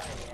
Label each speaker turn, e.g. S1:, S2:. S1: Bye-bye.